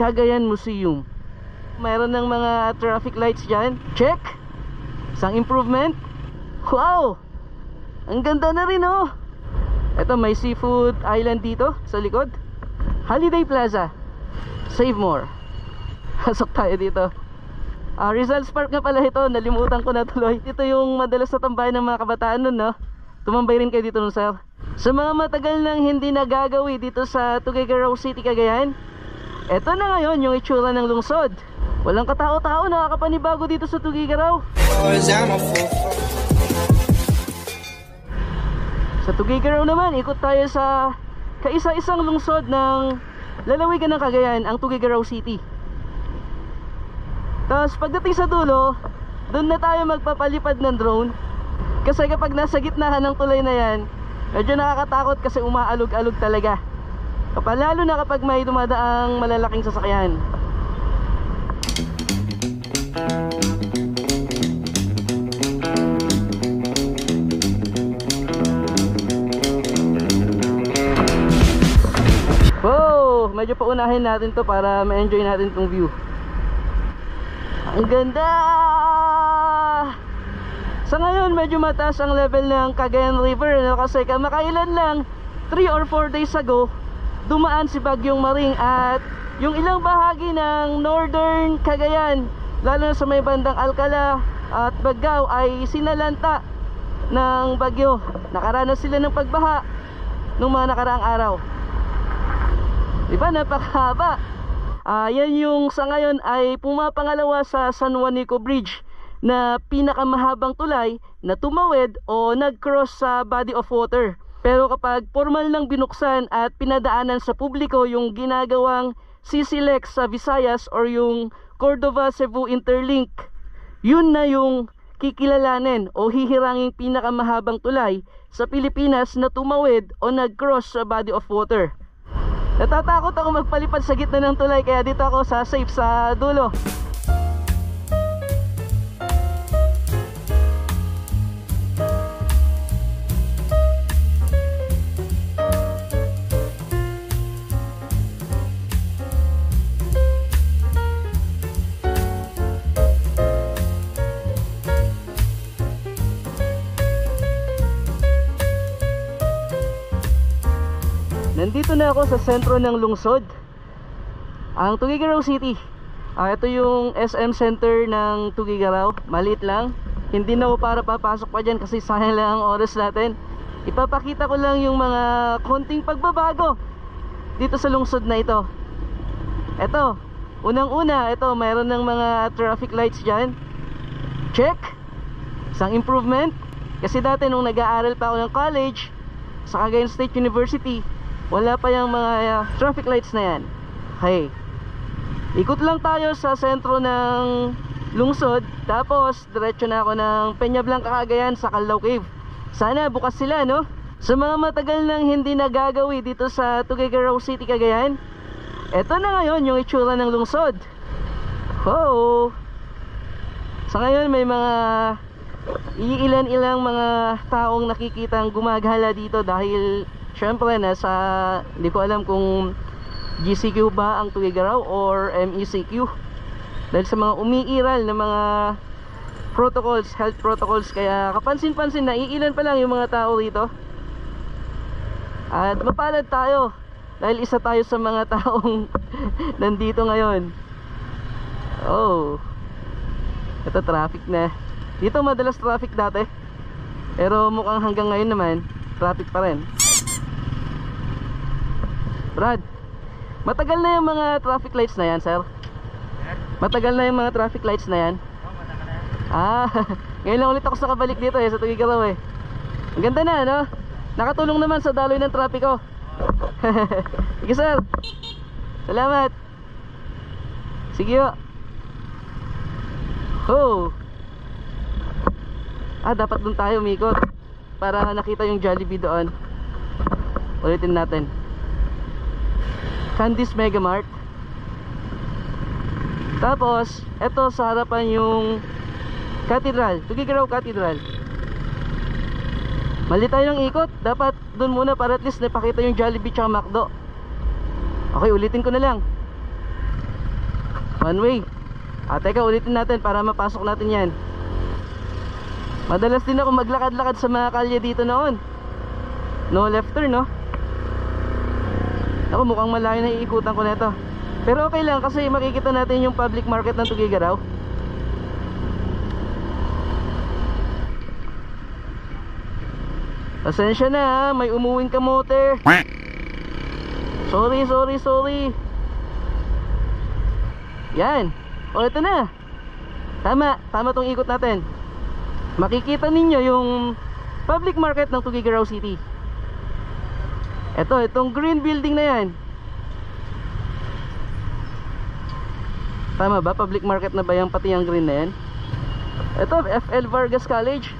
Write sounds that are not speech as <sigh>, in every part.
Cagayan Museum. Mayroon ng mga traffic lights dyan. Check! Isang improvement. Wow! Ang ganda na rin oh! Ito may seafood island dito sa likod. Holiday Plaza. Save more. <laughs> Pasok tayo dito. Ah, Rizal Park nga pala ito, nalimutan ko na tuloy. Ito yung madalas na tambayan ng mga kabataan nun, no? Tumambay rin kayo dito nun, sir. Sa mga matagal nang hindi nagagawi dito sa Tuguegarao City, Cagayan, eto na ngayon yung itsura ng lungsod. Walang katao-tao nakakapanibago dito sa fool. Sa Tuguegarao naman, ikot tayo sa kaisa-isang lungsod ng lalawigan ng Cagayan, ang Tuguegarao City. Tapos pagdating sa dulo, doon na tayo magpapalipad ng drone. Kasi kapag nasa gitnahan ng tulay na yan, medyo nakakatakot kasi umaalog-alog talaga. Kapag lalo na kapag may dumadaang malalaking sasakyan. Wow! Medyo paunahin natin to para ma-enjoy natin tong view. Ang ganda! Sa ngayon, medyo mataas ang level ng Cagayan River no? kasi kamakailan lang 3 or 4 days ago dumaan si Bagyong Maring at yung ilang bahagi ng northern Cagayan lalo na sa may bandang Alcala at Baggao ay sinalanta ng bagyo. Nakaranas sila ng pagbaha nung mga nakaraang araw. Diba? Napakahaba. Ah, yan yung sa ngayon ay pumapangalawa sa San Juanico Bridge na pinakamahabang tulay na tumawid o nag-cross sa body of water. Pero kapag formal lang binuksan at pinadaanan sa publiko yung ginagawang CCLEX sa Visayas or yung Cordova Cebu Interlink, yun na yung kikilalanin o hihiranging pinakamahabang tulay sa Pilipinas na tumawid o nag-cross sa body of water. Natatakot ako magpalipad sa gitna ng tulay kaya dito ako sa safe sa dulo. Na ako sa sentro ng lungsod. Ang Tuguegarao City. Ah, ito yung SM Center ng Tuguegarao. Maliit lang. Hindi na ako para papasok pa dyan kasi sayang lang ang oras natin. Ipapakita ko lang yung mga konting pagbabago dito sa lungsod na ito. Ito, unang-una, ito, mayroon ng mga traffic lights dyan. Check. Isang improvement. Kasi dati nung nag-aaral pa ako ng college sa Cagayan State University, wala pa yung mga uh, traffic lights na yan. Okay. Ikot lang tayo sa sentro ng lungsod. Tapos, diretso na ako ng Peña Blanca Cagayan sa Calao Cave. Sana bukas sila, no? Sa mga matagal nang hindi nagagawi dito sa Tuguegarao City, Cagayan, eto na ngayon yung itsura ng lungsod. Oh! Sa ngayon may mga iilan-ilang mga taong nakikitang gumagala dito dahil syempre nasa hindi ko alam kung GCQ ba ang Tuguegarao or MECQ dahil sa mga umiiral na mga protocols, health protocols kaya kapansin-pansin na iilan pa lang yung mga tao rito. At mapalad tayo dahil isa tayo sa mga <laughs> taong nandito ngayon. Oh ito traffic na. Dito madalas traffic dati pero mukhang hanggang ngayon naman traffic pa rin Brad. Matagal na yung mga traffic lights na yan sir. Matagal na yung mga traffic lights na yan. Ah <laughs> ngayon lang ulit ako sa kabalik dito eh sa Tugigaraw eh. Ang ganda na no? Nakatulong naman sa daloy ng trapiko. <laughs> Sige sir. Salamat. Sige yo oh ah dapat dun tayo umikot para nakita yung Jollibee doon. Ulitin natin Candice Mega Mart tapos eto sa harapan yung Cathedral Tugigaraw Cathedral mali tayo ikot dapat dun muna para at least napakita yung Jollibee tsaka McDo okay ulitin ko na lang One way. Ah, teka, ulitin natin para mapasok natin yan. Madalas din ako maglakad-lakad sa mga kalye dito noon. No left turn, no? Ako, mukhang malayo na iikutan ko nito. Pero okay lang kasi makikita natin yung public market ng Tugigaraw. Pasensya na ha, may umuwing kamote. Sorry, sorry, sorry. Yan. O, ito na. Tama, tama tong ikot natin. Makikita ninyo yung public market ng Tugigaraw City. Ito, itong green building na yan. Tama ba? Public market na ba yan? Pati yung green na yan? Ito, FL Vargas College.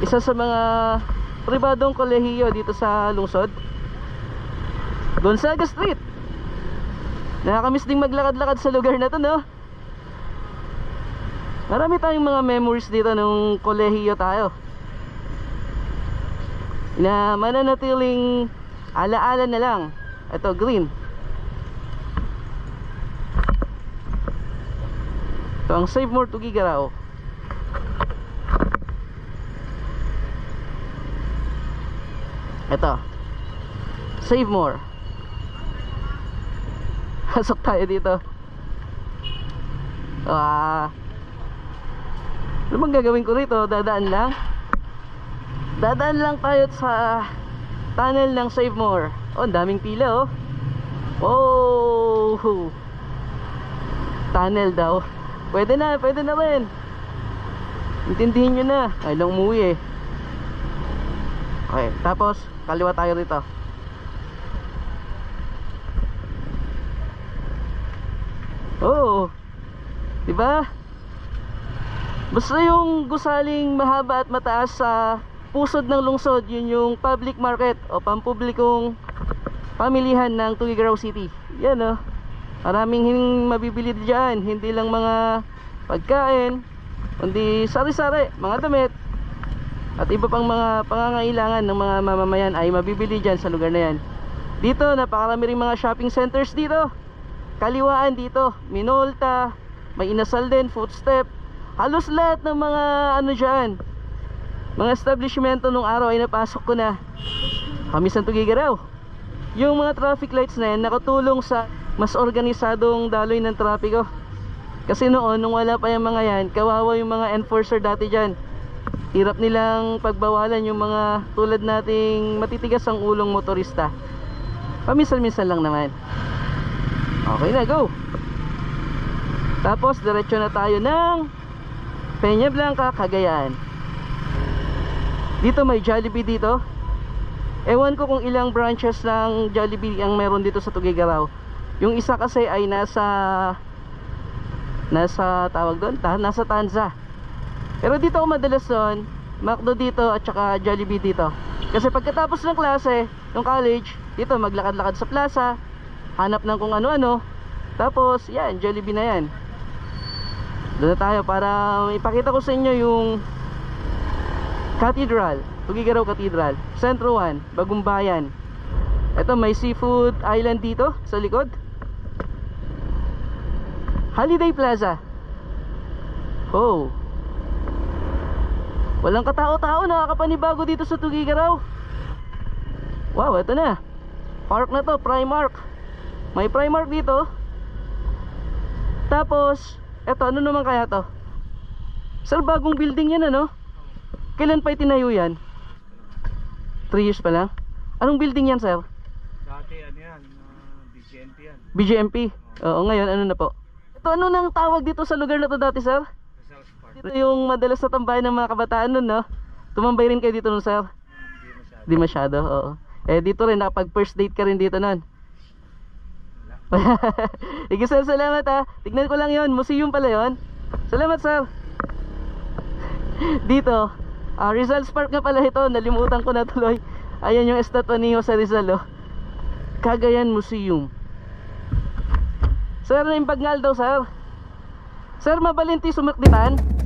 Isa sa mga pribadong kolehiyo dito sa lungsod. Gonzaga Street. Nakakamiss ding maglakad-lakad sa lugar na to, no? Marami tayong mga memories dito nung kolehiyo tayo. Na mananatiling alaala na lang. Ito, green. Ito ang Save More Tugigaraw. Ito. Save More. <laughs> Pasok tayo dito. Ah. Ano bang gagawin ko rito? Dadaan lang? Dadaan lang tayo sa tunnel ng Save More. Oh, daming pila oh. Oh. Tunnel daw. Pwede na, pwede na rin. Intindihin nyo na. Ay lang umuwi eh. Okay, tapos kaliwa tayo rito. Oo. Di ba? Basta yung gusaling mahaba at mataas sa pusod ng lungsod, yun yung public market o pampublikong pamilihan ng Tugigaraw City. Yan oh. Maraming mabibili diyan, hindi lang mga pagkain, kundi sari-sari, mga damit, at iba pang mga pangangailangan ng mga mamamayan ay mabibili dyan sa lugar na yan. Dito, napakarami rin mga shopping centers dito. Kaliwaan dito, Minolta, may inasal din, footstep. Halos lahat ng mga ano dyan, mga establishmento nung araw ay napasok ko na. Kami sa Tugigaraw. Yung mga traffic lights na yan nakatulong sa mas organisadong daloy ng trapiko. Kasi noon, nung wala pa yung mga yan, kawawa yung mga enforcer dati dyan. Hirap nilang pagbawalan yung mga tulad nating matitigas ang ulong motorista. Paminsan-minsan lang naman. Okay na, go! Tapos, diretso na tayo ng Peña Blanca, Cagayan. Dito may Jollibee dito. Ewan ko kung ilang branches ng Jollibee ang meron dito sa Tugigaraw. Yung isa kasi ay nasa nasa tawag doon, ta, nasa Tanza. Pero dito ako madalas doon, McDo dito at saka Jollibee dito. Kasi pagkatapos ng klase, ng college, dito maglakad-lakad sa plaza, hanap ng kung ano-ano. Tapos, yan, Jollibee na yan. Doon tayo para ipakita ko sa inyo yung Cathedral, Tugigaraw Cathedral, Centro 1, Bagong Bayan. Ito may seafood island dito sa likod. Holiday Plaza. Oh. Walang katao-tao nakakapanibago dito sa Tugigaraw. Wow, ito na. Park na to, Primark. May Primark dito. Tapos, eto ano naman kaya to? Sir, bagong building yan ano? Kailan pa itinayo yan? 3 years pa lang? Anong building yan, sir? Dati ano yan, uh, BGNP yan. BGMP? Oo, ngayon ano na po? Ito ano nang tawag dito sa lugar na to dati, sir? Rizal Park. Ito yung madalas na tambayan ng mga kabataan nun, no? Tumambay rin kayo dito nun, sir? Hindi masyado. Oo. Eh, dito rin, nakapag first date ka rin dito nun. <laughs> Sige, sir, salamat ha. Tignan ko lang yon museum pala yon Salamat, sir. <laughs> dito, ah, Rizal's Park nga pala ito. Nalimutan ko na tuloy. Ayan yung estatwa ni Jose Rizal, oh. Cagayan Museum. Sir, naimbag daw, sir. Sir, mabalinti sumakditan.